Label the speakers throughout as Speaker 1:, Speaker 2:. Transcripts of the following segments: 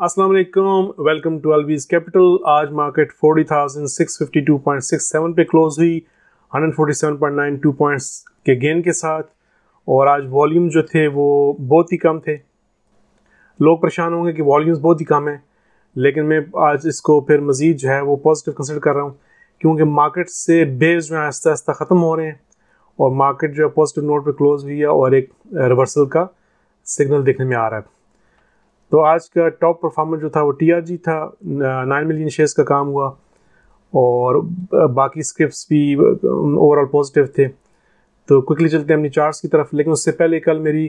Speaker 1: वालेकुम welcome to अलवीज capital आज मार्केट 40,652.67 पे क्लोज हुई 147.92 पॉइंट्स के गेन के साथ। और आज वॉल्यूम जो थे वो बहुत ही कम थे। लोग परेशान होंगे कि वॉल्यूम्स बहुत ही कम है लेकिन मैं आज इसको फिर मज़ीद जो है वो पॉजिटिव कंसिडर कर रहा हूँ क्योंकि मार्केट से बेस जो है आहिस्ता आहिस्ता ख़त्म हो रहे हैं। और मार्केट जो है पॉजिटिव नोट पर क्लोज हुई है और एक रिवर्सल का सिग्नल देखने में आ रहा है। तो आज का टॉप परफॉर्मर जो था वो टीआरजी था नाइन मिलियन शेयर्स का काम हुआ और बाकी स्क्रिप्ट भी ओवरऑल पॉजिटिव थे। तो क्विकली चलते हैं अपनी चार्ट्स की तरफ़, लेकिन उससे पहले कल मेरी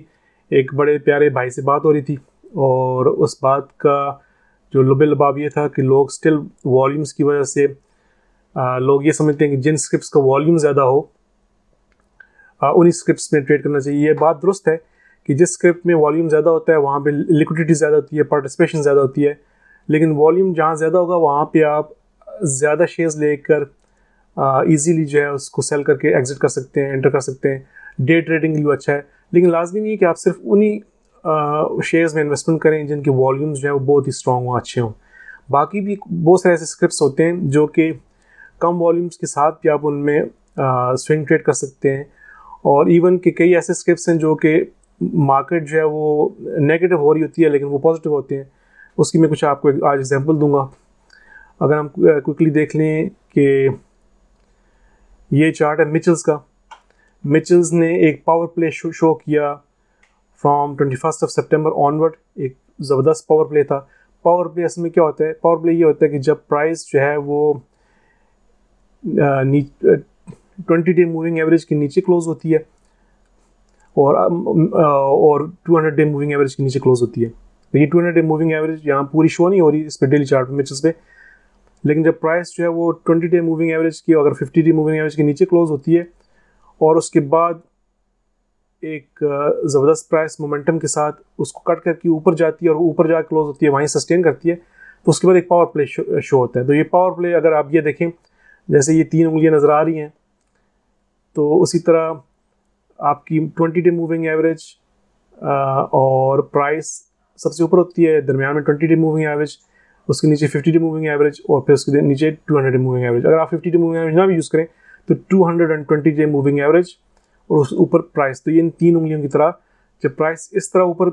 Speaker 1: एक बड़े प्यारे भाई से बात हो रही थी और उस बात का जो लुबे लबाब ये था कि लोग स्टिल वॉल्यूम्स की वजह से लोग ये समझते हैं कि जिन स्क्रिप्ट का वॉल्यूम ज़्यादा हो उन्हीं स्क्रिप्ट में ट्रेड करना चाहिए। ये बात दुरुस्त है कि जिस स्क्रिप्ट में वॉल्यूम ज़्यादा होता है, वहाँ पे लिक्विडिटी ज़्यादा होती है पार्टिसिपेशन ज़्यादा होती है। लेकिन वॉल्यूम जहाँ ज़्यादा होगा, वहाँ पे आप ज़्यादा शेयर्स लेकर इजीली जो है उसको सेल करके एग्जिट कर सकते हैं एंटर कर सकते हैं। डे ट्रेडिंग के लिए अच्छा है। लेकिन लाजमी नहीं है कि आप सिर्फ़ उन्हीं शेयर्स में इन्वेस्टमेंट करें जिनके वॉल्यूम्स जो है वो बहुत ही स्ट्रॉन्ग हों, अच्छे हों। बाकी भी बहुत सारे ऐसे स्क्रिप्ट होते हैं जो कि कम वॉल्यूम्स के साथ भी आप उनमें स्विंग ट्रेड कर सकते हैं। और इवन के कई ऐसे स्क्रिप्ट हैं जो कि मार्केट जो है वो नेगेटिव हो रही होती है लेकिन वो पॉजिटिव होते हैं। उसकी मैं कुछ आपको आज एग्जांपल दूँगा। अगर हम क्विकली देख लें कि ये चार्ट है मिचल्स का। मिचल्स ने एक पावर प्ले शो, शो किया from twenty first of September onward एक ज़बरदस्त पावर प्ले था। पावर प्ले असम में क्या होता है? पावर प्ले ये होता है कि जब प्राइस जो है वो ट्वेंटी डे मूविंग एवरेज के नीचे क्लोज होती है और और 200 डे मूविंग एवरेज के नीचे क्लोज होती है। तो ये 200 डे मूविंग एवरेज यहाँ पूरी शो नहीं हो रही इस पर डेली चार्ट मिचेस पे लेकिन जब प्राइस जो है वो 20 डे मूविंग एवरेज की अगर 50 डे मूविंग एवरेज के नीचे क्लोज होती है और उसके बाद एक ज़बरदस्त प्राइस मोमेंटम के साथ उसको कट करके ऊपर जाती है और ऊपर जा क्लोज होती है वहीं सस्टेन करती है तो उसके बाद एक पावर प्ले शो, शो होता है। तो ये पावर प्ले अगर आप ये देखें जैसे ये तीन उंगलियाँ नज़र आ रही हैं तो उसी तरह आपकी ट्वेंटी डे मूविंग एवरेज और प्राइस सबसे ऊपर होती है, दरमियान में ट्वेंटी डे मूविंग एवरेज, उसके नीचे फिफ्टी डे मूविंग एवरेज, और फिर उसके नीचे two hundred day moving average. अगर आप फिफ्टी डे मूविंग एवरेज ना भी यूज़ करें तो two hundred and twenty day moving average, और उस ऊपर प्राइस। तो ये इन तीन उंगलियों की तरह, जब प्राइस इस तरह ऊपर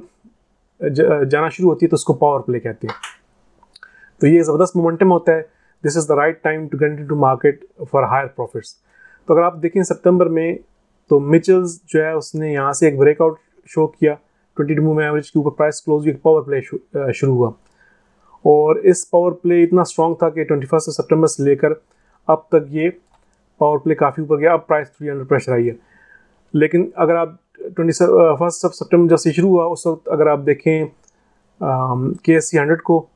Speaker 1: जाना शुरू होती है तो उसको पावर प्ले कहते हैं। तो ये ज़बरदस्त मोमेंटम होता है। This is the right time to get into market for higher profits तो अगर आप देखें सितंबर में तो मिचल्स जो है, उसने यहाँ से एक ब्रेकआउट शो किया। ट्वेंटी टू में एवरेज के ऊपर प्राइस क्लोज हुई पावर प्ले शुरू हुआ। और इस पावर प्ले इतना स्ट्रॉन्ग था कि ट्वेंटी फ़र्स्ट सेप्टेम्बर से लेकर अब तक ये पावर प्ले काफ़ी ऊपर गया, अब प्राइस थ्री हंड्रेड प्रेशर आई है। लेकिन अगर आप ट्वेंटी फ़र्स्ट ऑफ़ सेप्टेम्बर जब से शुरू हुआ, उस वक्त अगर आप देखें के एस सी हंड्रेड को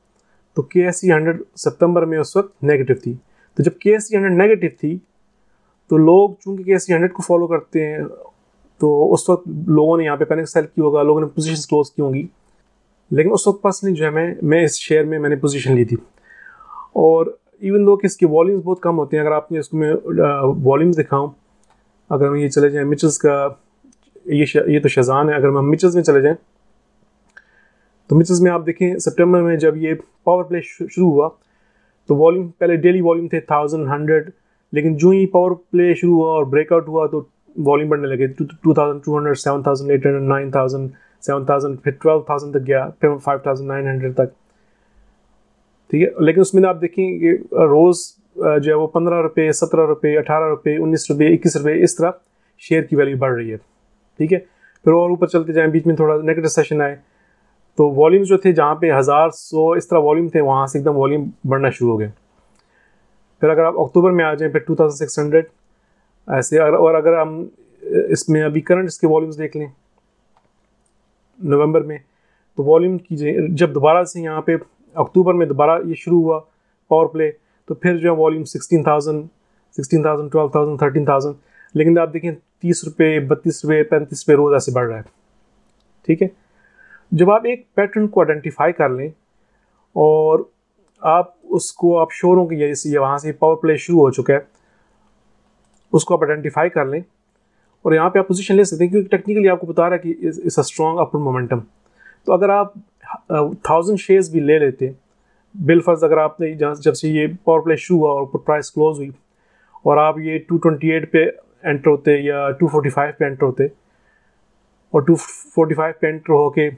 Speaker 1: तो के एस सी हंड्रेड सितंबर में उस वक्त नेगेटिव थी। तो जब के एस सी हंड्रेड नेगेटिव थी तो लोग चूँकि के एस हंड्रेड को फॉलो करते हैं तो उस वक्त लोगों ने यहाँ पे पैनिक सेल की होगा, लोगों ने पोजीशन क्लोज की होंगी। लेकिन उस वक्त पर्सनली जो है, मैं मैं इस शेयर में मैंने पोजीशन ली थी। और इवन दो कि इसके वॉल्यूम्स बहुत कम होते हैं, अगर आपने इसको मैं वॉल्यूम्स दिखाऊँ, अगर हम ये चले जाएँ मिचल्स का, ये ये तो शजान है, अगर हम मिचल्स में चले जाएँ तो मिचल्स में आप देखें सितंबर में जब ये पावर प्ले शुरू हुआ तो वॉल्यूम पहले डेली वॉल्यूम थे थाउज़ेंड हंड्रेड लेकिन जो ही पावर प्ले शुरू हुआ और ब्रेकआउट हुआ तो वॉल्यूम बढ़ने लगे। Two thousand two hundred seven thousand eight hundred nine thousand seven thousand फिर ट्वेल्व थाउज़ेंड तक गया, फिर फाइव थाउज़ेंड नाइन हंड्रेड तक। ठीक है? लेकिन उसमें आप देखें कि रोज़ जो है वो पंद्रह रुपये सत्रह रुपये अठारह रुपये उन्नीस रुपये इक्कीस रुपये इस तरह शेयर की वैल्यू बढ़ रही है। ठीक है? फिर और ऊपर चलते जाएँ, बीच में थोड़ा नेगेटिव सेशन आए तो वॉल्यूम जो थे जहाँ पे हज़ार सौ इस तरह वॉल्यूम थे, वहाँ से एकदम वॉल्यूम बढ़ना शुरू हो गए। फिर अगर आप अक्टूबर में आ जाएँ, फिर टू थाउज़ेंड सिक्स हंड्रेड ऐसे अगर, और अगर हम इसमें अभी करंट इसके वॉल्यूम्स देख लें, नवंबर में तो वॉल्यूम कीजिए, जब दोबारा से यहाँ पे अक्टूबर में दोबारा ये शुरू हुआ पावर प्ले तो फिर जो है volume sixteen thousand sixteen thousand twelve thousand thirteen thousand लेकिन आप देखें तीस रुपये बत्तीस रुपये पैंतीस रुपये रोज़ ऐसे बढ़ रहा है, ठीक है? जब आप एक पैटर्न को आइडेंटिफाई कर लें, और आप उसको, आप शोरों की जैसे वहाँ से पावर प्ले शुरू हो चुका है। उसको आप आइडेंटिफाई कर लें। और यहाँ पे आप पोजीशन ले सकते हैं, क्योंकि टेक्निकली आपको बता रहा है कि इस स्ट्रॉन्ग अपर मोमेंटम तो अगर आप थाउज़ेंड शेयर्स भी ले लेते बिल फ़र्ज़ अगर आपने जब से ये पावर प्ले शुरू हुआ और प्राइस क्लोज हुई, और आप ये 228 पे एंटर होते या 245 पे एंटर होते, और 245 पे एंटर होके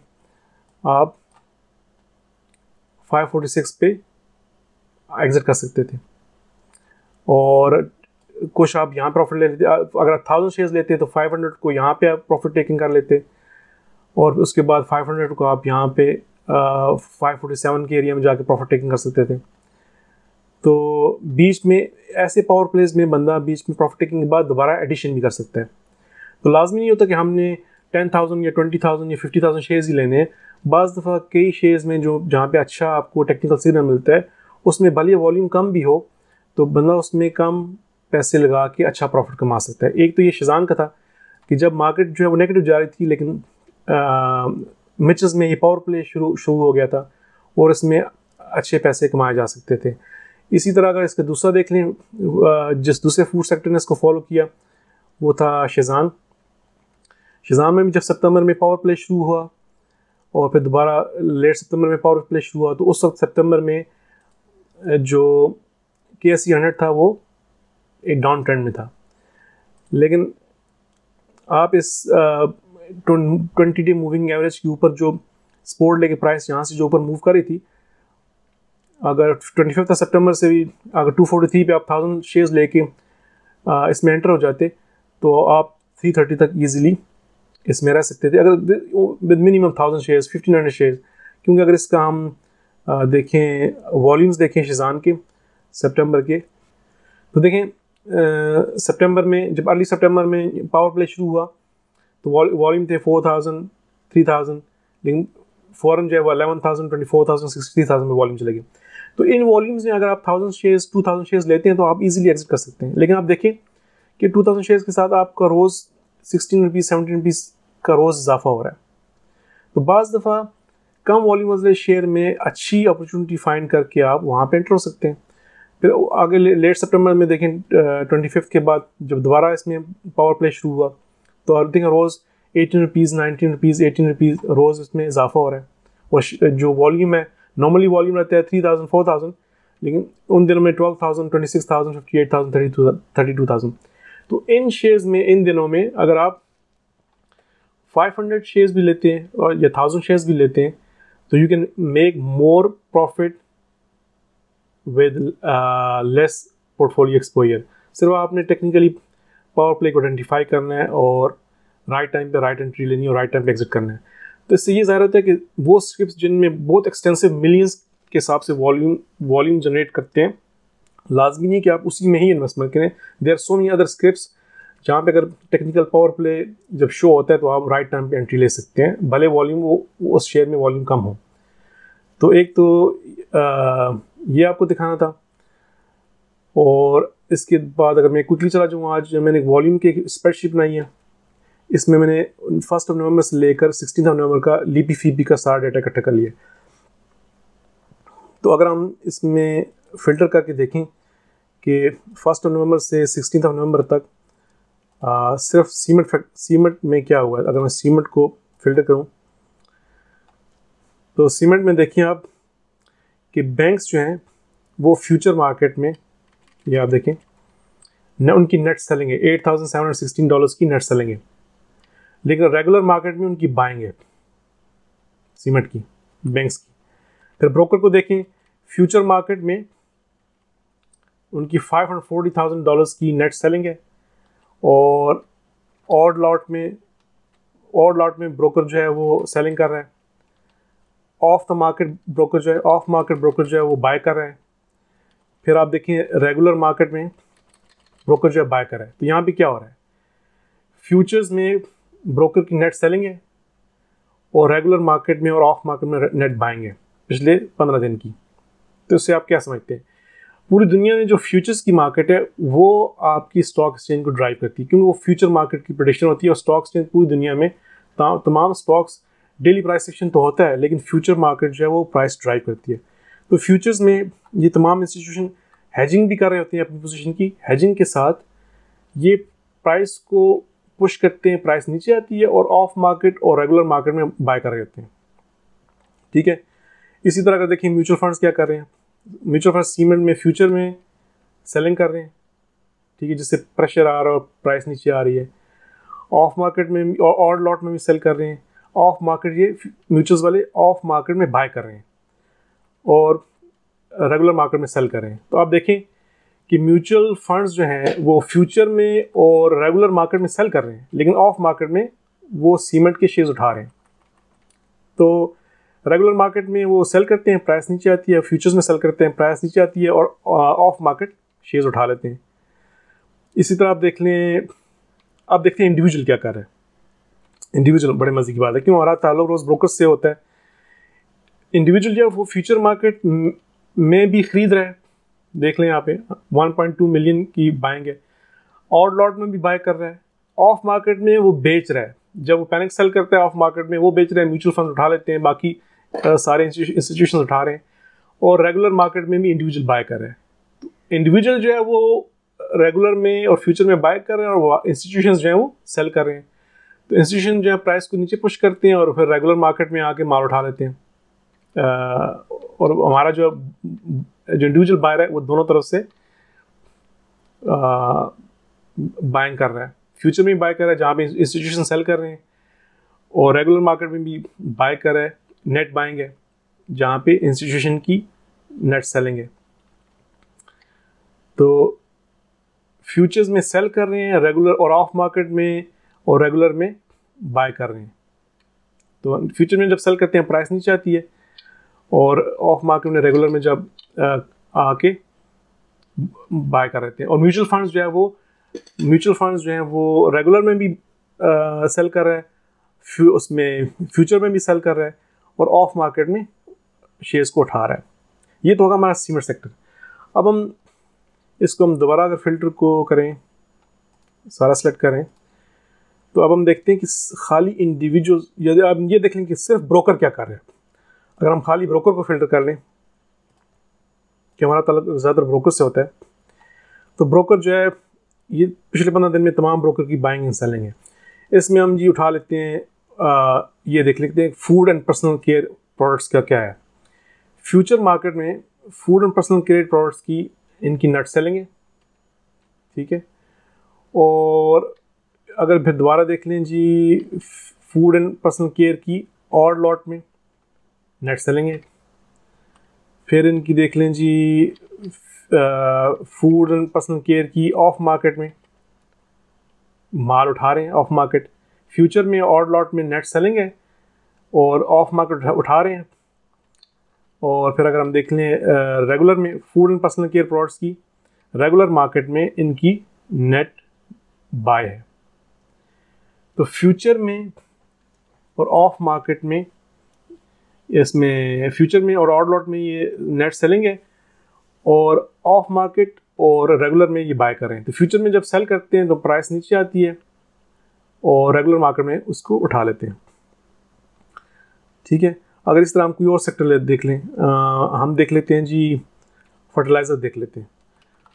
Speaker 1: आप 546 पे एग्जिट कर सकते थे। और कुछ आप यहाँ प्रॉफिट ले लेते, अगर आप थाउज़ेंड शेयर्स लेते तो 500 को यहाँ पे आप प्रॉफिट टेकिंग कर लेते। और उसके बाद 500 को आप यहाँ पे फाइव फोर्टी सेवन के एरिया में जाके प्रॉफिट टेकिंग कर सकते थे। तो बीच में, ऐसे पावर प्लेस में बंदा बीच में प्रॉफिट टेकिंग के बाद दोबारा एडिशन भी कर सकता है। तो लाजमी नहीं होता कि हमने टेन थाउज़ेंड या ट्वेंटी थाउज़ेंड या फिफ्टी थाउज़ेंड शेयर्स ही लेने हैं। बज़ दफ़ा कई शेयर्स में जो, जहाँ पे अच्छा आपको टेक्निकल सिग्नल मिलता है उसमें भले वॉल्यूम कम भी हो तो बंदा उसमें कम पैसे लगा के अच्छा प्रॉफिट कमा सकता है। एक तो ये शिजान का था कि जब मार्केट जो है वो नेगेटिव जा रही थी, लेकिन मिचेस में ये पावर प्ले शुरू शुरू हो गया था और इसमें अच्छे पैसे कमाए जा सकते थे। इसी तरह अगर इसका दूसरा देख लें जिस दूसरे फ़ूड सेक्टर ने इसको फॉलो किया, वो था शेजान शेजान में भी जब सितंबर में पावर प्ले शुरू हुआ और फिर दोबारा लेट सितंबर में पावर प्ले शुरू हुआ तो उस वक्त सितंबर में जो के एस हंड्रेड था, वो एक डाउन ट्रेंड में था। लेकिन आप इस ट्वेंटी डे मूविंग एवरेज के ऊपर जो स्पोर्ट लेके प्राइस यहाँ से जो ऊपर मूव कर थी, अगर ट्वेंटी फिफ्थ सितंबर से भी अगर टू फोर्टी थ्री पे आप थाउज़ेंड शेयर्स लेके इसमें एंटर हो जाते तो आप थ्री थर्टी तक ईजिली इसमें रह सकते थे। अगर with minimum thousand shares fifteen hundred shares क्योंकि अगर इसका हम देखें वॉल्यूम्स देखें शिजान के सितंबर के। तो देखें सितंबर में, जब अर्ली सितंबर में पावर प्ले शुरू हुआ तो वॉल्यूम थे फोर थाउज़ेंड थ्री थाउज़ेंड लेकिन फ़ौरन जो है वो eleven thousand twenty four thousand sixty three thousand में वॉल्यूम चले गए। तो इन वॉल्यूम्स में अगर आप thousand shares two thousand shares लेते हैं तो आप इजीली एग्जिट कर सकते हैं। लेकिन आप देखें कि टू थाउज़ेंड शेयर्स के साथ आपका रोज़ सिक्सटीन रुपीज़ सेवनटीन रुपीज़ का रोज़ इजाफा हो रहा है। तो बज़ दफ़ा कम वॉल्यूम वाले शेयर में अच्छी अपॉर्चुनिटी फाइंड करके आप वहाँ पर एंटर हो सकते हैं। फिर आगे ले, लेट सितंबर में देखें ट्वेंटी फिफ्थ के बाद जब दोबारा इसमें पावर प्ले शुरू हुआ तो I think rose eighteen rupees nineteen rupees eighteen rupees रोज़ इसमें इजाफा हो रहा है। और जो वॉल्यूम है नॉर्मली वॉल्यूम रहता है थ्री थाउज़ेंड फोर थाउज़ेंड लेकिन उन दिनों में twelve thousand twenty six thousand fifty eight thousand thirty thirty two thousand तो इन शेयर्स में इन दिनों में अगर आप फाइव हंड्रेड शेयर्स भी लेते हैं और या थाउज़ेंड शेयर्स भी लेते हैं तो you can make more profit with less portfolio exposure सिर्फ़ आपने टेक्निकली पावर प्ले को आइडेंटिफाई करना है और राइट टाइम पे राइट एंट्री लेनी है और राइट टाइम पे एग्जिट करना है। तो इससे ये ज़ाहिर होता है कि वो स्क्रिप्ट जिनमें बहुत एक्सटेंसिव मिलियंस के हिसाब से वॉल्यूम वॉल्यूम जनरेट करते हैं, लाजमी नहीं है कि आप उसी में ही इन्वेस्टमेंट करें। There are so many other script जहाँ पे अगर टेक्निकल पावर प्ले जब शो होता है तो आप राइट टाइम पे एंट्री ले सकते हैं। भले वॉल्यूम वो उस शेयर में वॉल्यूम कम हो। तो एक तो आ, ये आपको दिखाना था। और इसके बाद अगर मैं क्विकली चला जाऊँ आज मैंने एक वॉल्यूम की स्प्रेडशीट बनाई है। इसमें मैंने फ़र्स्ट ऑफ़ नवंबर से लेकर सिक्सटीन ऑफ़ नवंबर का लीपी फीपी का सारा डाटा इकट्ठा कर लिया। तो अगर हम इसमें फ़िल्टर करके देखें कि फ़र्स्ट ऑफ़ नवंबर से सिक्सटीन ऑफ़ नवंबर तक आ, सिर्फ़ सीमेंट सीमेंट में क्या हुआ है? अगर मैं सीमेंट को फ़िल्टर करूँ तो सीमेंट में देखिए आप कि बैंक्स जो हैं वो फ्यूचर मार्केट में ये आप देखें न उनकी नेट सेलिंग है। Eight thousand seven hundred sixteen dollars की नेट सेलिंग है। लेकिन रेगुलर मार्केट में उनकी बाइंग है सीमेंट की बैंक्स की। फिर ब्रोकर को देखें फ्यूचर मार्केट में उनकी five hundred forty thousand dollars की नेट सेलिंग है। ऑड लॉट में ऑड लॉट में ब्रोकर जो है वो सेलिंग कर रहा है। ऑफ़ द मार्केट ब्रोकर जो है ऑफ़ मार्केट ब्रोकर जो है वो बाय कर रहे हैं। फिर आप देखिए रेगुलर मार्केट में ब्रोकर जो है बाय कर रहा है। तो यहाँ भी क्या हो रहा है? फ्यूचर्स में ब्रोकर की नेट सेलिंग है और रेगुलर मार्केट में और ऑफ़ मार्केट में नेट बाइंग है पिछले पंद्रह दिन की। तो इससे आप क्या समझते हैं? पूरी दुनिया में जो फ्यूचर्स की मार्केट है, वो आपकी स्टॉक एक्सचेंज को ड्राइव करती है, क्योंकि वो फ्यूचर मार्केट की प्रोडिक्शन होती है और स्टॉक एक्सचेंज पूरी दुनिया में तमाम स्टॉक्स डेली प्राइस सेक्शन तो होता है, लेकिन फ्यूचर मार्केट जो है वो प्राइस ड्राइव करती है। तो फ्यूचर्स में ये तमाम इंस्टीट्यूशन हैजिंग भी कर रहे होते हैं अपनी पोजीशन की हैजिंग के साथ ये प्राइस को पुश करते हैं प्राइस नीचे आती है और ऑफ़ मार्केट और रेगुलर मार्केट में बाय कर रहे होते हैं। ठीक है? इसी तरह अगर देखिए म्यूचुअल फंड्स क्या कर रहे हैं? म्यूचुअल फंड सीमेंट में फ्यूचर में सेलिंग कर रहे हैं। ठीक है, जिससे प्रेशर आ रहा है और प्राइस नीचे आ रही है। ऑफ़ मार्केट में और और लॉट में भी सेल कर रहे हैं। ऑफ़ मार्केट ये म्यूचुअल्स वाले ऑफ़ मार्केट में बाय कर रहे हैं और रेगुलर मार्केट में सेल कर रहे हैं। तो आप देखें कि म्यूचुअल फंड्स जो हैं, वो फ्यूचर में और रेगुलर मार्केट में सेल कर रहे हैं। लेकिन ऑफ़ मार्केट में वो सीमेंट के शेयर्स उठा रहे हैं। तो रेगुलर मार्केट में वो सेल करते हैं प्राइस नीचे आती है फ्यूचर्स में सेल करते हैं प्राइस नीचे आती है और ऑफ़ मार्केट शेयर्स उठा लेते हैं। इसी तरह आप देख लें, आप देखते हैं इंडिविजुअल क्या कर रहे हैं। इंडिविजुअल बड़े मज़े की बात है। क्यों? हमारा ताल्लुक रोज़ ब्रोकर से होता है। इंडिविजुअल जो वो फ्यूचर मार्केट में भी ख़रीद रहा है, देख लें यहाँ पे 1.2 मिलियन की बाइंग है। और लॉट में भी बाय कर रहा है। ऑफ़ मार्केट में वो बेच रहा है। जब वो पैनिक सेल करता है ऑफ़ मार्केट में वो बेच रहे हैं म्यूचुअल फंड उठा लेते हैं, बाकी सारे इंस्टीट्यूशन उठा रहे हैं और रेगुलर मार्केट में भी इंडिविजुअल बाय कर रहे हैं। तो इंडिविजुअल जो है वो रेगुलर में और फ्यूचर में बाय कर रहे हैं और इंस्टीट्यूशन जो है वो सेल कर रहे हैं। तो इंस्टीट्यूशन जो है प्राइस को नीचे पुश करते हैं और फिर रेगुलर मार्केट में आके माल उठा लेते हैं। और हमारा जो जो इंडिविजुअल बायर है वो दोनों तरफ़ से बाइंग कर रहा है। फ्यूचर में भी बाय कर रहा है, जहाँ पे इंस्टीट्यूशन सेल कर रहे हैं और रेगुलर मार्केट में भी बाय कर रहा है। नेट बाइंग है जहाँ पे इंस्टीट्यूशन की नेट सेलिंग है तो फ्यूचर्स में सेल कर रहे हैं रेगुलर और ऑफ़ मार्केट में और रेगुलर में बाय कर रहे हैं। तो फ्यूचर में जब सेल करते हैं प्राइस नीचे आती है और ऑफ़ मार्केट में रेगुलर में जब आके बाय कर रहे थे और म्यूचुअल फंड्स जो है वो म्यूचुअल फंड्स जो हैं वो रेगुलर में भी आ, सेल कर रहा है उसमें फ्यूचर में भी सेल कर रहा है। और ऑफ़ मार्केट में शेयर्स को उठा रहा है। ये तो होगा हमारा सीमेंट सेक्टर अब हम इसको हम दोबारा अगर फ़िल्टर को करें, सारा सेलेक्ट करें तो अब हम देखते हैं कि खाली इंडिविजुअल यदि आप ये देख लें कि सिर्फ़ ब्रोकर क्या कर रहे हैं। अगर हम खाली ब्रोकर को फ़िल्टर कर लें, कि हमारा तलब ज़्यादातर ब्रोकर से होता है तो ब्रोकर जो है, ये पिछले पंद्रह दिन में तमाम ब्रोकर की बाइंग एंड सेलिंग है। इसमें हम जी उठा लेते हैं ये देख लेते हैं food and personal care products का क्या है? फ्यूचर मार्केट में food and personal care products की इनकी नट सेलिंग है, ठीक है? और अगर फिर दोबारा देख लें जी फ़ूड एंड पर्सनल केयर की और लॉट में नेट सेलिंग है। फिर इनकी देख लें जी फ़ूड एंड पर्सनल केयर की ऑफ़ मार्केट में माल उठा रहे हैं ऑफ़ मार्केट फ्यूचर में और लॉट में नेट सेलिंग है और ऑफ़ मार्केट उठा रहे हैं। और फिर अगर हम देख लें रेगुलर में food and personal care products की रेगुलर मार्केट में इनकी नेट बाय है। तो फ्यूचर में और ऑफ़ मार्केट में इसमें फ्यूचर में और ऑड लॉट में ये नेट सेलिंग है और ऑफ़ मार्केट और रेगुलर में ये बाय करें तो फ्यूचर में जब सेल करते हैं तो प्राइस नीचे आती है। और रेगुलर मार्केट में उसको उठा लेते हैं। ठीक है? अगर इस तरह हम कोई और सेक्टर ले देख लें आ, हम देख लेते हैं जी फर्टिलाइज़र देख लेते हैं।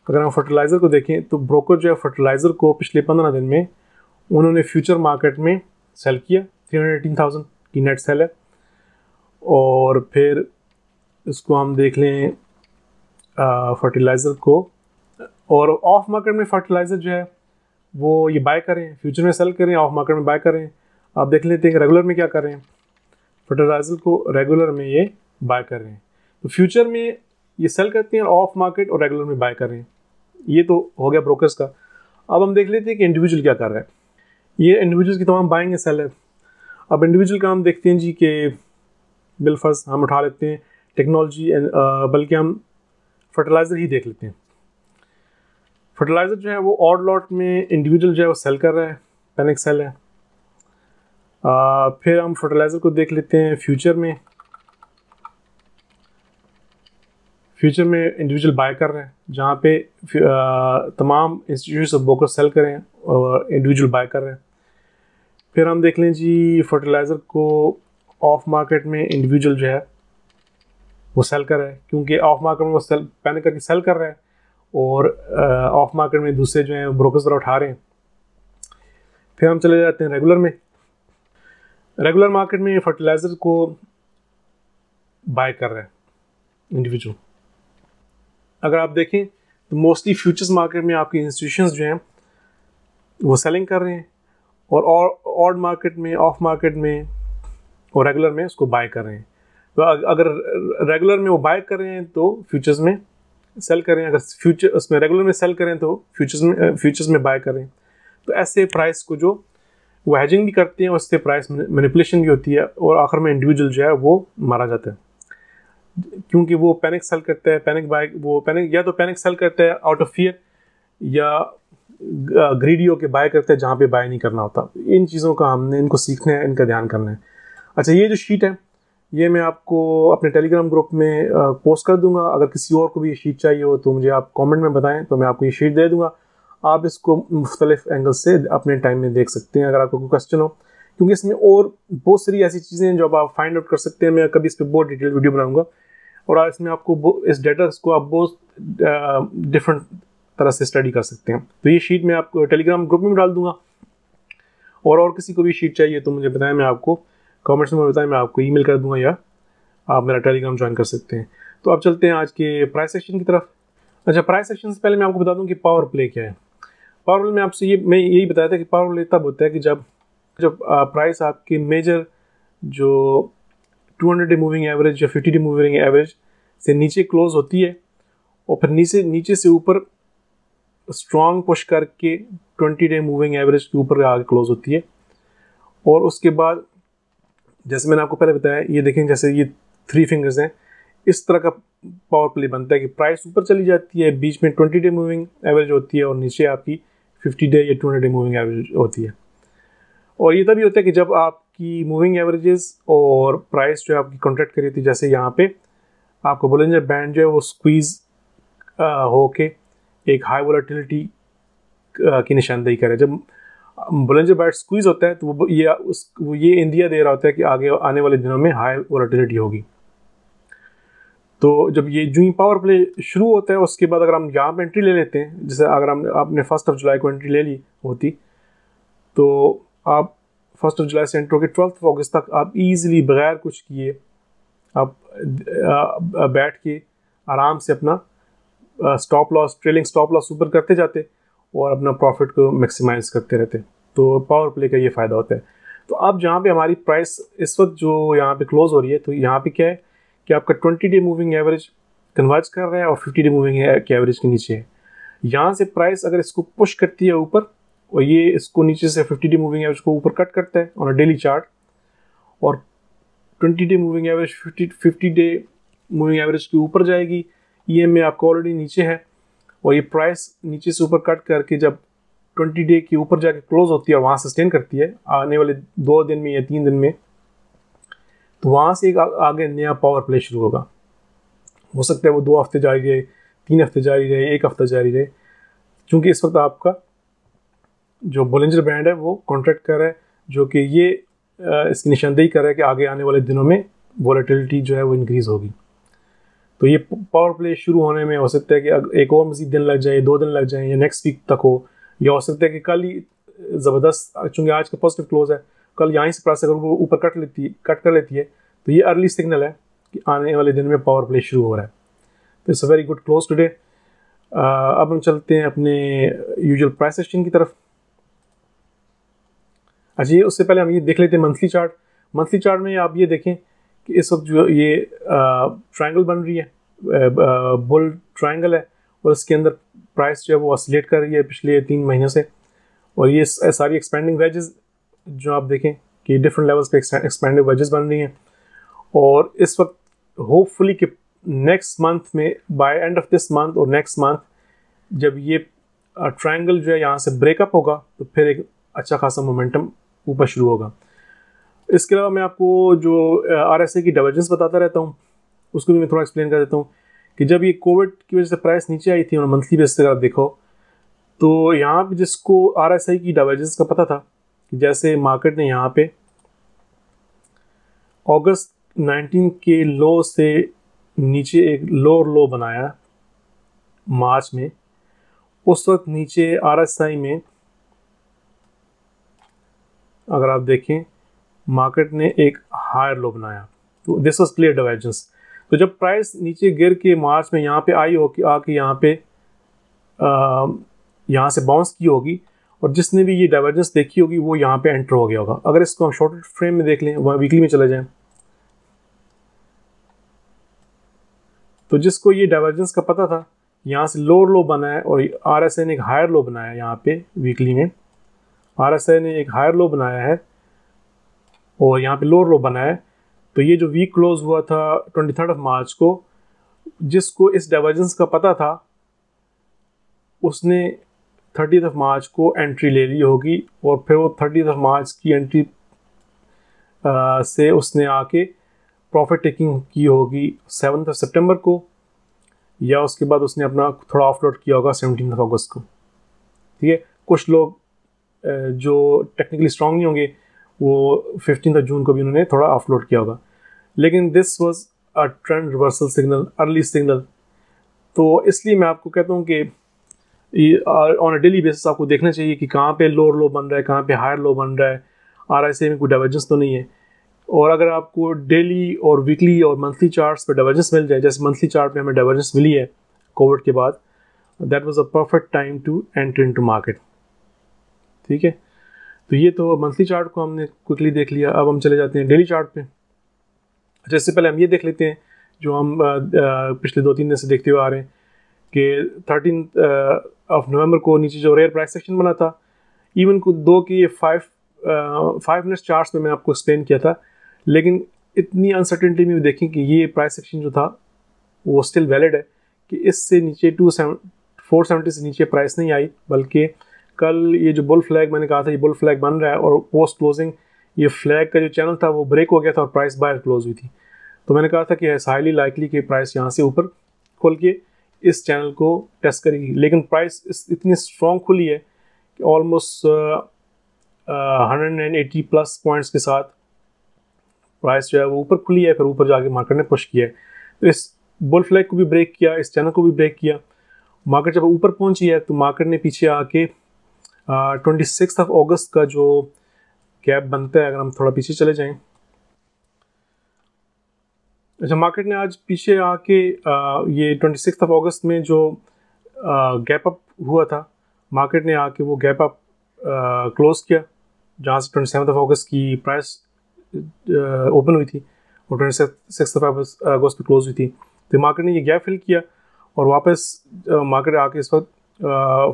Speaker 1: अगर हम फर्टिलाइज़र को देखें तो ब्रोकर जो है फर्टिलाइज़र को पिछले पंद्रह दिन में उन्होंने फ्यूचर मार्केट में सेल किया। थ्री हंड्रेड एटीन थाउज़ेंड की नेट सेल है। और फिर इसको हम देख लें फर्टिलाइज़र को। और ऑफ़ मार्केट में फर्टिलाइज़र जो है वो ये बाय करें फ्यूचर में सेल करें ऑफ़ मार्केट में बाय करें। आप देख लेते हैं कि रेगुलर में क्या कर फर्टिलाइज़र को रेगुलर में ये बाय कर तो फ्यूचर में ये सेल करते हैं ऑफ़ मार्केट और रेगुलर में बाय कर ये तो हो गया ब्रोकर्स का। अब हम देख लेते हैं कि इंडिविजुअल क्या कर रहा है। ये इंडिविजुअल की तमाम बाइंग है सेल है। अब इंडिविजुअल का हम देखते हैं जी कि बिल फ़र्ज़ हम उठा लेते हैं। टेक्नोलॉजी बल्कि हम फर्टिलाइज़र ही देख लेते हैं। फर्टिलाइज़र जो है वो ऑड लॉट में इंडिविजुअल जो है वो सेल कर रहा है पैनिक सेल है। आ, फिर हम फर्टिलाइज़र को देख लेते हैं फ्यूचर में। फ्यूचर में इंडिविजुअल बाय कर रहे हैं जहाँ पे आ, तमाम इंस्टीट्यूट ऑफ़ बोकर सेल करें और इंडिविजुअल बाय कर रहे हैं। फिर हम देख लें जी फर्टिलाइज़र को ऑफ़ मार्केट में इंडिविजुअल जो है वो सेल कर रहा है क्योंकि ऑफ़ मार्केट में वो सेल पैन करके सेल कर रहा है। और ऑफ़ मार्केट में दूसरे जो हैं ब्रोकर्स द्वारा उठा रहे हैं। फिर हम चले जाते हैं रेगुलर में। रेगुलर मार्केट में फर्टिलाइज़र को बाय कर रहे हैं इंडिविजुअल अगर आप देखें तो मोस्टली फ्यूचर्स मार्केट में आपके इंस्टीट्यूशंस जो हैं, वो सेलिंग कर रहे हैं और ऑड मार्केट में ऑफ़ मार्केट में और रेगुलर में उसको बाय कर रहे हैं। तो अगर रेगुलर में वो बाय कर रहे हैं तो फ्यूचर्स में सेल करें, अगर फ्यूचर उसमें रेगुलर में सेल करें तो फ्यूचर्स में फ्यूचर्स में बाय करें। तो ऐसे प्राइस को जो वो हैजिंग भी करते हैं, उससे प्राइस मैनिपुलेशन भी होती है और आखिर में इंडिविजुअल जो है वो मारा जाता है। क्योंकि वो पैनिक सेल करता है पैनिक बाय वो पैनिक या तो पैनिक सेल करता है आउट ऑफ़ फियर या ग्रीडियो के बाय करते हैं जहाँ पे बाय नहीं करना होता। इन चीज़ों का हमने, इनको सीखना है, इनका ध्यान करना है। अच्छा ये जो शीट है ये मैं आपको अपने टेलीग्राम ग्रुप में पोस्ट कर दूँगा। अगर किसी और को भी ये शीट चाहिए हो तो मुझे आप कमेंट में बताएँ तो मैं आपको ये शीट दे दूँगा। आप इसको मुख्तलिफ़ एंगल से अपने टाइम में देख सकते हैं, अगर आपको कोई क्वेश्चन हो। क्योंकि इसमें और बहुत सारी ऐसी चीज़ें हैं जो आप फाइंड आउट कर सकते हैं। मैं कभी इस पर बहुत डिटेल वीडियो बनाऊँगा। और इसमें आपको इस डेटा को आप बहुत डिफरेंट तरह से स्टडी कर सकते हैं। तो ये शीट मैं आपको टेलीग्राम ग्रुप में डाल दूँगा। और और किसी को भी शीट चाहिए तो मुझे बताएँ, मैं आपको कमेंट्स में बताएँ, मैं आपको ईमेल कर दूँगा या आप मेरा टेलीग्राम ज्वाइन कर सकते हैं। तो अब चलते हैं आज के प्राइस सेक्शन की तरफ़। अच्छा प्राइस सेक्शन से पहले मैं आपको बता दूँ कि पावर प्ले क्या है। पावर प्ले में आपसे ये, मैं यही बताया था कि पावर प्ले तब होता है कि जब जब प्राइस आपके मेजर जो 200 डे मूविंग एवरेज या 50 डे मूविंग एवरेज से नीचे क्लोज होती है और फिर नीचे नीचे से ऊपर स्ट्रॉन्ग पुश करके 20 डे मूविंग एवरेज के ऊपर आगे क्लोज होती है। और उसके बाद जैसे मैंने आपको पहले बताया, ये देखें जैसे ये थ्री फिंगर्स हैं, इस तरह का पावर प्ले बनता है कि प्राइस ऊपर चली जाती है, बीच में ट्वेंटी डे मूविंग एवरेज होती है और नीचे आपकी फिफ्टी डे या टू डे मूविंग एवरेज होती है। और ये तभी होता है कि जब आपकी मूविंग एवरेजेस और प्राइस जो है आपकी कॉन्ट्रैक्ट करी थी, जैसे यहाँ पे आपका बोलेंजर बैंड जो है वो स्क्वीज़ होके एक हाई वोलेटिलिटी की निशानदेही करे। जब बुलंजर बैट स्क्वीज होता है तो वो ये, उस, वो ये इंडिया दे रहा होता है कि आगे, आने वाले दिनों में हाई वोलेटिलिटी होगी। तो जब ये जो ही पावर प्ले शुरू होता है, उसके बाद अगर हम यहाँ पर एंट्री ले लेते हैं, जैसे अगर हम, आपने फ़र्स्ट ऑफ़ जुलाई को एंट्री ले ली होती तो आप फ़र्स्ट ऑफ़ जुलाई से एंट्री होकर ट्वेल्थ ऑगस्ट तक आप इजीली बगैर कुछ किए, आप बैठ के आराम से अपना stop loss trailing stop loss ऊपर करते जाते और अपना प्रॉफिट को मैक्सिमाइज करते रहते हैं। तो पावर प्ले का ये फ़ायदा होता है। तो अब जहाँ पे हमारी प्राइस इस वक्त जो यहाँ पे क्लोज हो रही है तो यहाँ पे क्या है कि आपका twenty day moving average converge कर रहा है और फिफ्टी डे मूविंग के एवरेज के नीचे है। यहाँ से प्राइस अगर इसको पुश करती है ऊपर, और ये इसको नीचे से फिफ्टी डे मूविंग एवरेज को ऊपर कट करता है ऑन अ डेली चार्ट और twenty day moving average fifty fifty day moving average के ऊपर जाएगी ई एम आपको ऑलरेडी नीचे है और ये प्राइस नीचे से ऊपर कट करके जब ट्वेंटी डे के ऊपर जाके क्लोज होती है वहाँ सस्टेन करती है, आने वाले दो दिन में या तीन दिन में तो वहाँ से एक आगे नया पावर प्ले शुरू होगा। हो सकता है वो दो हफ़्ते जारी रहे, तीन हफ़्ते जारी रहे, एक हफ़्ता जारी रहे। क्योंकि इस वक्त आपका जो बोलेंजर बैंड है, वो कॉन्ट्रैक्ट कर रहा है, जो कि ये इसकी निशानदेही कर रहा है कि आगे आने वाले दिनों में वॉलेटिलिटी जो है वो इंक्रीज़ होगी। तो ये पावर प्ले शुरू होने में हो सकता है कि एक और मजीद दिन लग जाए, दो दिन लग जाए, या नेक्स्ट वीक तक हो। या हो सकता है कि कल ही ज़बरदस्त, चूँकि आज का पॉजिटिव क्लोज है, कल यहाँ से प्राइस अगर वो ऊपर कट लेती है कट कर लेती है। तो ये अर्ली सिग्नल है कि आने वाले दिन में पावर प्ले शुरू हो रहा है। तो it's a very good close today अब हम चलते हैं अपने यूजुअल प्राइस सेक्शन की तरफ़। अच्छा ये उससे पहले हम ये देख लेते हैं मंथली चार्ट मंथली चार्ट में आप ये देखें कि इस वक्त जो ये ट्रायंगल बन रही है बुल ट्रायंगल है, और इसके अंदर प्राइस जो है वो ऑसिलेट कर रही है पिछले तीन महीनों से। और ये सारी एक्सपेंडिंग वेजेस जो आप देखें कि डिफरेंट लेवल्स पे एक्सपेंडिंग वेजेस बन रही हैं। और इस वक्त होपफुली कि नेक्स्ट मंथ में by end of this month और नेक्स्ट मंथ जब ये ट्रायंगल जो है यहाँ से ब्रेकअप होगा तो फिर एक अच्छा खासा मोमेंटम ऊपर शुरू होगा। इसके अलावा मैं आपको जो आर एस की डाइवर्जेंस बताता रहता हूँ, उसको भी मैं थोड़ा एक्सप्लेन कर देता हूँ कि जब ये कोविड की वजह से प्राइस नीचे आई थी और मंथली बेसिस अगर आप देखो तो यहाँ पर जिसको आर एस आई की डाइवर्जेंस का पता था, कि जैसे मार्केट ने यहाँ पे अगस्त 19 के लो से नीचे एक लोअर लो बनाया, मार्च में, उस वक्त नीचे आर एस आई में, अगर आप देखें मार्केट ने एक हायर लो बनाया। तो दिस वॉज़ क्लियर डाइवर्जेंस तो जब प्राइस नीचे गिर के मार्च में यहाँ पे आई होगी, आके यहाँ पे यहाँ से बाउंस की होगी, और जिसने भी ये डाइवर्जेंस देखी होगी, वो यहाँ पे एंटर हो गया होगा। अगर इसको हम शॉर्ट फ्रेम में देख लें, वह वीकली में चले जाएँ। तो जिसको ये डाइवर्जेंस का पता था, यहाँ से लोअर लो बनाया, और आर एस एक हायर लो बनाया यहाँ पे वीकली में। आर एस ने एक हायर लो बनाया है। और यहाँ पे लोअर लो बना है। तो ये जो वीक क्लोज हुआ था ट्वेंटी थर्ड ऑफ़ मार्च को जिसको इस डाइवर्जेंस का पता था उसने थर्टी ऑफ़ मार्च को एंट्री ले ली होगी और फिर वो थर्टी ऑफ़ मार्च की एंट्री आ, से उसने आके प्रॉफिट टेकिंग की होगी सेवन्थ ऑफ़ सितंबर को या उसके बाद उसने अपना थोड़ा ऑफलोड किया होगा सेवनटीन ऑफ़ अगस्त को। ठीक है? कुछ लोग जो टेक्निकली स्ट्रांग नहीं होंगे वो फिफ्टीन जून को भी उन्होंने थोड़ा ऑफलोड किया होगा। लेकिन this was a trend reversal signal early signal तो इसलिए मैं आपको कहता हूँ कि ऑन अ डेली बेसिस आपको देखना चाहिए कि कहाँ पे लोअर लो बन रहा है, कहाँ पे हायर लो बन रहा है। आर आई सी में कोई डाइवर्जेंस तो नहीं है। और अगर आपको डेली और वीकली और मंथली चार्ट्स पे डाइवर्जेंस मिल जाए, जैसे मंथली चार्ट पे हमें डाइवर्जेंस मिली है कोविड के बाद that was a perfect time to enter into market ठीक है? तो ये तो मंथली चार्ट को हमने क्विकली देख लिया। अब हम चले जाते हैं डेली चार्ट पे। अच्छा इससे पहले हम ये देख लेते हैं, जो हम पिछले दो तीन दिन से देखते हुए आ रहे हैं, कि थर्टीन ऑफ़ नवंबर को नीचे जो रेयर प्राइस सेक्शन बना था इवन को दो की फाइव फाइव मिनट्स चार्ट्स में मैंने आपको एक्सप्लेन किया था, लेकिन इतनी अनसर्टेनिटी में देखें कि ये प्राइस सेक्शन जो था, वो स्टिल वैलिड है, कि इससे नीचे टू सेवन फोर सेवेंटी से नीचे प्राइस नहीं आई, बल्कि कल ये जो बुल फ्लैग मैंने कहा था ये बुल फ्लैग बन रहा है और पोस्ट क्लोजिंग ये फ्लैग का जो चैनल था वो ब्रेक हो गया था और प्राइस बायर क्लोज हुई थी। तो मैंने कहा था कि हाईली लाइकली कि प्राइस यहाँ से ऊपर खोल के इस चैनल को टेस्ट करेगी। लेकिन प्राइस इतनी स्ट्रॉन्ग खुली है कि almost hundred and eighty plus points के साथ प्राइस जो है वो ऊपर खुली है, फिर ऊपर जाके मार्केट ने पुश किया है। तो इस बुल फ्लैग को भी ब्रेक किया, इस चैनल को भी ब्रेक किया। मार्केट जब ऊपर पहुँची है तो मार्केट ने पीछे आके ट्वेंटी सिक्स ऑफ़ अगस्त का जो गैप बनता है, अगर हम थोड़ा पीछे चले जाएँ। अच्छा मार्केट ने आज पीछे आके ये ट्वेंटी सिक्स ऑफ़ अगस्त में जो गैप अप हुआ था मार्केट ने आके वो गैप अप क्लोज किया, जहाँ से ट्वेंटी सेवन ऑफ़ अगस्त की प्राइस ओपन हुई थी, और ट्वेंटी सिक्स ऑफ़ अगस्त पे क्लोज हुई थी। तो मार्केट ने ये गैप फिल किया, और वापस मार्केट आके इस वक्त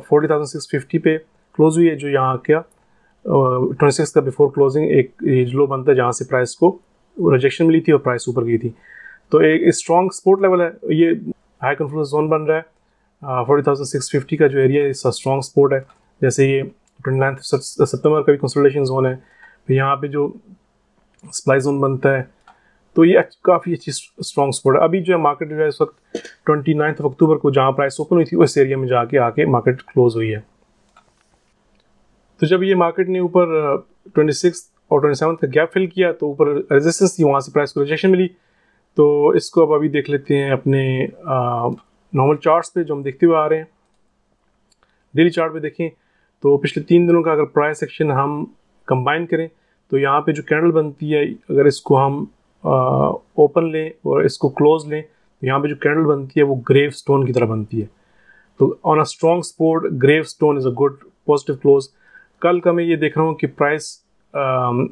Speaker 1: फोर्टी थाउज़ेंड सिक्स फिफ्टी पे क्लोज हुई है, जो यहाँ क्या ट्वेंटी सिक्स का बिफोर क्लोजिंग एक लो बनता है, जहाँ से प्राइस को रिजेक्शन मिली थी और प्राइस ऊपर गई थी। तो एक स्ट्रॉन्ग सपोर्ट लेवल है। ये हाई कन्फ्लुएंस जोन बन रहा है। फोर्टी थाउज़ेंड सिक्स फिफ्टी का जो एरिया है, इसका स्ट्रॉन्ग सपोर्ट है। जैसे ये ट्वेंटी नाइन्थ सितंबर का भी कंसल्टेशन जोन है। फिर यहाँ पे जो सप्लाई जोन बनता है तो ये काफ़ी अच्छी स्ट्रॉन्ग सपोर्ट है। अभी जो है मार्केट जो है, इस वक्त ट्वेंटी नाइन्थ अक्टूबर को जहाँ प्राइस ओपन हुई थी, उस एरिया में जाके आके मार्केट क्लोज हुई है। तो जब ये मार्केट ने ऊपर ट्वेंटी सिक्स और ट्वेंटी सेवन का गैप फिल किया तो ऊपर रेजिस्टेंस थी, वहाँ से प्राइस को रिजेक्शन मिली। तो इसको अब अभी देख लेते हैं अपने नॉर्मल चार्ट्स पे जो हम देखते हुए आ रहे हैं। डेली चार्ट पे देखें तो पिछले तीन दिनों का अगर प्राइस एक्शन हम कंबाइन करें तो यहाँ पे जो कैंडल बनती है, अगर इसको हम ओपन लें और इसको क्लोज लें तो यहाँ पे जो कैंडल बनती है, वो ग्रेव स्टोन की तरह बनती है। तो on a strong support gravestone is a good positive close कल का मैं ये देख रहा हूँ कि price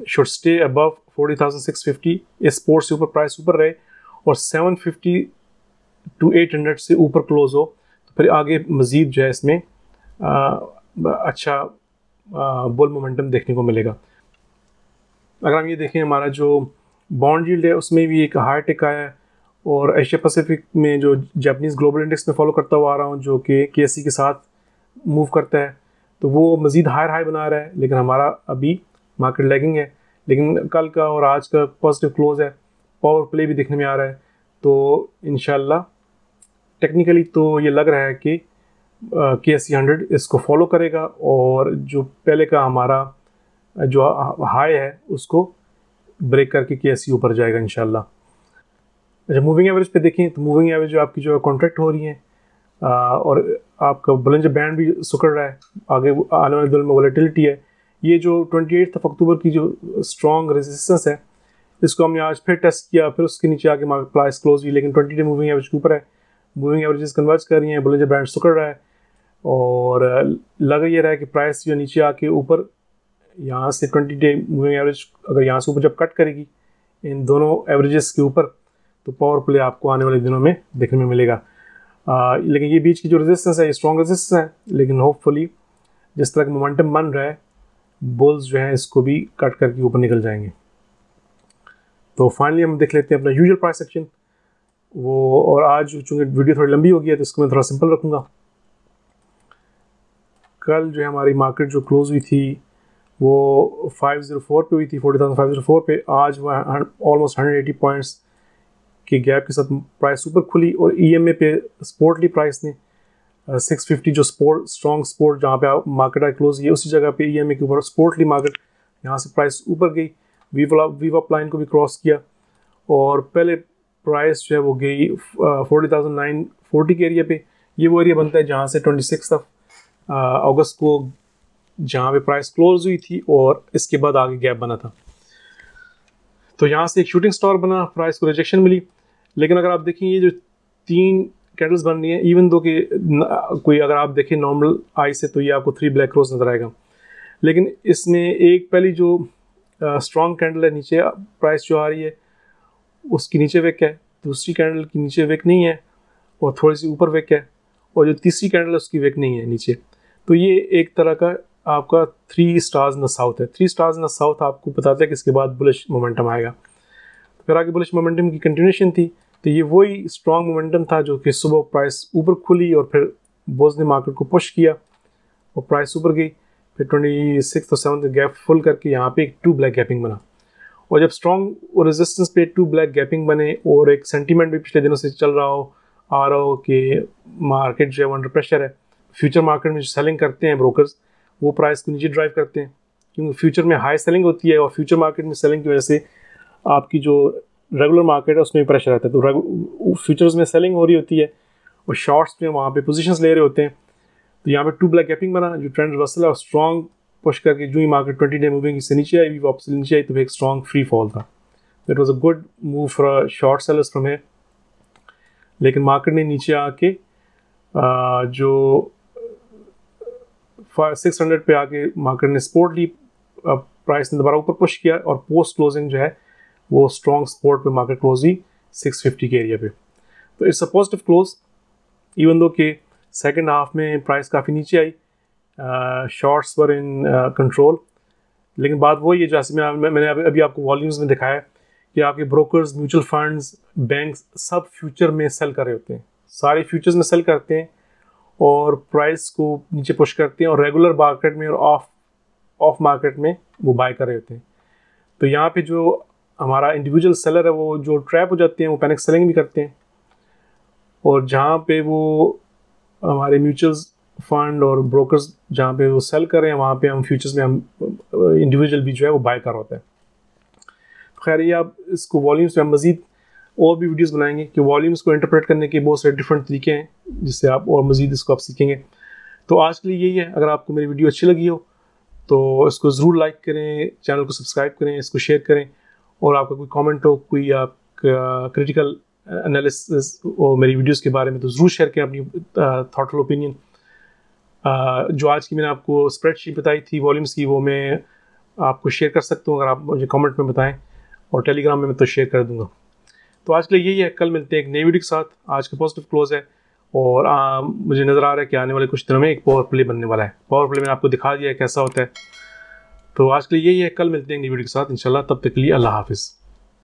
Speaker 1: should stay above forty thousand six fifty इस स्पोर्ट से ऊपर प्राइस ऊपर रहे और seven fifty to eight hundred से ऊपर क्लोज हो। तो फिर आगे मज़ीद जो है इसमें आ, अच्छा बुल मोमेंटम देखने को मिलेगा। अगर हम ये देखें हमारा जो बॉन्ड यील्ड है उसमें भी एक हाई टेक आया है और एशिया पैसिफिक में जो जापानीज़ ग्लोबल इंडेक्स में फॉलो करता हुआ आ रहा हूँ जो कि के के साथ मूव करता है। तो वो मज़ीद हायर हाई बना रहा है, लेकिन हमारा अभी मार्केट लैगिंग है। लेकिन कल का और आज का पॉजिटिव क्लोज है पावर प्ले भी देखने में आ रहा है। तो इन टेक्निकली तो ये लग रहा है कि के एस सी हंड्रेड इसको फॉलो करेगा और जो पहले का हमारा, जो हाई है, उसको ब्रेक करके के एस ऊपर जाएगा इन अच्छा मूविंग एवरेज पे देखें तो मूविंग एवरेज जो आपकी जो कॉन्ट्रैक्ट हो रही है और आपका बुलंज बैंड भी सुकड़ रहा है। आगे आने वाले दिनों में वॉलेटिलिटी है। ये जो ट्वेंटी एट अक्टूबर की जो स्ट्रॉन्ग रेजिस्टेंस है, इसको हमने आज फिर टेस्ट किया, फिर उसके नीचे आके मार्केट प्राइस क्लोज हुई, लेकिन ट्वेंटी डे मूविंग एवरेज के ऊपर है। मूविंग एवरेजेस कन्वर्ज कर रही हैं बुलिंजर बैंड सुकड़ रहा है। और लग ये रहा है कि प्राइस जो नीचे आके ऊपर, यहाँ से ट्वेंटी डे मूविंग एवरेज अगर यहाँ से ऊपर जब कट करेगी, इन दोनों एवरेजेस के ऊपर तो पावर प्ले आपको आने वाले दिनों में देखने में मिलेगा। आ, लेकिन ये बीच की जो रेजिस्टेंस है ये स्ट्रॉन्ग रेजिस्टेंस है लेकिन होपफुली जिस तरह मोमेंटम बन रहा है बुल्स जो है इसको भी कट करके ऊपर निकल जाएँगे। तो फाइनली हम देख लेते हैं अपना यूजल प्राइस सेक्शन वो और आज चूँकि वीडियो थोड़ी लंबी हो गई है तो इसको मैं थोड़ा सिंपल रखूँगा। कल जो है हमारी मार्केट जो क्लोज हुई थी वो 504 पे हुई थी 40,504 पे। आज वो ऑलमोस्ट 180 पॉइंट्स के गैप के साथ प्राइस ऊपर खुली और ई e पे स्पोर्टली प्राइस ने सिक्स फिफ्टी जो स्पोर्ट स्ट्रॉन्ग स्पोर्ट जहाँ पे मार्केट आई क्लोज है उसी जगह पे ई e के ऊपर स्पोर्टली मार्केट यहाँ से प्राइस ऊपर गई। वीवा वीवा लाइन को भी क्रॉस किया और पहले प्राइस जो है वो गई फोर्टी थाउज़ेंड नाइन फोर्टी के एरिया पे। ये वो एरिया बनता है जहाँ से ट्वेंटी सिक्स ऑफ़ अगस्त को जहाँ पे प्राइस क्लोज हुई थी और इसके बाद आगे गैप बना था। तो यहाँ से एक शूटिंग स्टार बना प्राइस को रिजेक्शन मिली। लेकिन अगर आप देखें, ये जो तीन कैंडल्स बन रही हैं इवन दो कि कोई अगर आप देखें नॉर्मल आई से तो ये आपको थ्री ब्लैक रोज नज़र आएगा। लेकिन इसमें एक पहली जो स्ट्रॉन्ग कैंडल है नीचे प्राइस जो आ रही है, उसकी नीचे विक है। दूसरी कैंडल की नीचे विक नहीं है, और थोड़ी सी ऊपर विक है, और जो तीसरी कैंडल है, उसकी विक नहीं है नीचे। तो ये एक तरह का आपका थ्री स्टार्स इन साउथ है। थ्री स्टार्स इन साउथ आपको बताता है कि इसके बाद बुलिश मोमेंटम आएगा। तो फिर आगे बुलिश मोमेंटम की कंटिन्यूशन थी। तो ये वही स्ट्रॉन्ग मोमेंटम था जो कि सुबह प्राइस ऊपर खुली और फिर बोज ने मार्केट को पुश किया और प्राइस ऊपर गई। फिर ट्वेंटी सिक्स और सेवन गैप फुल करके यहाँ पे एक टू ब्लैक गैपिंग बना। और जब स्ट्रॉन्ग रेजिस्टेंस पे टू ब्लैक गैपिंग बने और एक सेंटीमेंट भी पिछले दिनों से चल रहा हो, आ रहा हो कि मार्केट जो है अंडर प्रेशर है फ्यूचर मार्केट में जो सेलिंग करते हैं ब्रोकर्स वो प्राइस को नीचे ड्राइव करते हैं। क्योंकि फ्यूचर में हाई सेलिंग होती है और फ्यूचर मार्केट में सेलिंग की वजह से आपकी जो रेगुलर मार्केट है, उसमें भी प्रेशर रहता है। तो फ्यूचर्स में सेलिंग हो रही होती है और शॉर्ट्स में वहाँ पे पोजीशंस ले रहे होते हैं। तो यहाँ पे टू ब्लैक गैपिंग बना, जो ट्रेंड रिवर्सल है स्ट्रॉन्ग पुश करके जो ही मार्केट ट्वेंटी डे मूविंग इससे नीचे आई वापस नीचे आई तो एक स्ट्रॉन्ग फ्री फॉल था। It was a good move for short sellers from है लेकिन मार्केट ने नीचे आके जो सिक्स हंड्रेड पे आके मार्केट ने स्पोर्टली प्राइस ने दोबारा ऊपर पुश किया और पोस्ट क्लोजिंग जो है वो स्ट्रॉन्ग सपोर्ट पे मार्केट क्लोज हुई सिक्स फिफ्टी के एरिया पे। तो it's a positive close even though के सेकेंड हाफ़ में प्राइस काफ़ी नीचे आई शॉर्ट्स वर इन कंट्रोल लेकिन बात वही है जैसे मैं, मैंने अभी अभी आपको वॉल्यूम्स में दिखाया कि आपके ब्रोकर्स म्यूचुअल फंड्स बैंक्स सब फ्यूचर में सेल कर रहे होते हैं। सारे फ्यूचर्स में सेल करते हैं और प्राइस को नीचे पुश करते हैं और रेगुलर मार्केट में और ऑफ़ ऑफ़ मार्केट में वो बाय कर रहे होते हैं। तो यहाँ पे जो हमारा इंडिविजुअल सेलर है, वो जो ट्रैप हो जाते हैं, वो पैनिक सेलिंग भी करते हैं। और जहाँ पे वो हमारे म्यूचुअल्स फंड और ब्रोकर्स जहाँ पे वो सेल कर रहे हैं, वहाँ पे हम फ्यूचर्स में हम इंडिविजुअल भी जो है वो बाय कर होते हैं। तो खैर, ये आप इसको वॉल्यूम्स में हम मज़ीद और भी वीडियोस बनाएँगे कि वॉल्यूम्स को इंटरप्रेट करने के बहुत सारे डिफरेंट तरीके हैं, जिससे आप और मज़ीद इसको आप सीखेंगे। तो आज के लिए यही है। अगर आपको मेरी वीडियो अच्छी लगी हो तो इसको ज़रूर लाइक करें चैनल को सब्सक्राइब करें, इसको शेयर करें। और आपका कोई कमेंट हो कोई आप क्रिटिकल एनालिसिस और मेरी वीडियोस के बारे में तो ज़रूर शेयर करें अपनी थाटफुल ओपिनियन जो आज की मैंने आपको स्प्रेडशीट बताई थी वॉल्यूम्स की वो मैं आपको शेयर कर सकता हूँ अगर आप मुझे कमेंट में बताएँ और टेलीग्राम में मैं तो शेयर कर दूँगा। तो आज के लिए यही है कल मिलते हैं एक नई वीडियो के साथ। आज का पॉजिटिव क्लोज है और आ, मुझे नज़र आ रहा है कि आने वाले कुछ दिनों में एक पावर प्ले बनने वाला है। पावर प्ले मैंने आपको दिखा दिया है कैसा होता है। तो आज के लिए यही है। कल मिलते हैं वीडियो के साथ। इंशाल्लाह, तब तक के लिए अल्लाह हाफिज़।